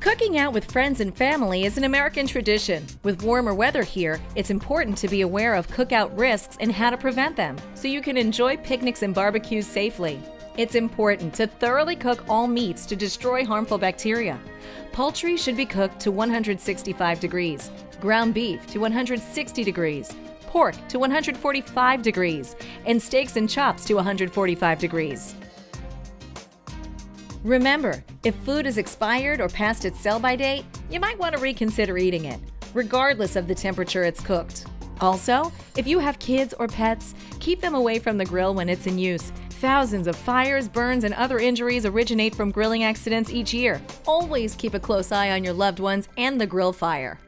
Cooking out with friends and family is an American tradition. With warmer weather here, it's important to be aware of cookout risks and how to prevent them so you can enjoy picnics and barbecues safely. It's important to thoroughly cook all meats to destroy harmful bacteria. Poultry should be cooked to 165 degrees, ground beef to 160 degrees, pork to 145 degrees, and steaks and chops to 145 degrees. Remember, if food is expired or past its sell by date, you might want to reconsider eating it, regardless of the temperature it's cooked. Also, if you have kids or pets, keep them away from the grill when it's in use. Thousands of fires, burns, and other injuries originate from grilling accidents each year. Always keep a close eye on your loved ones and the grill fire.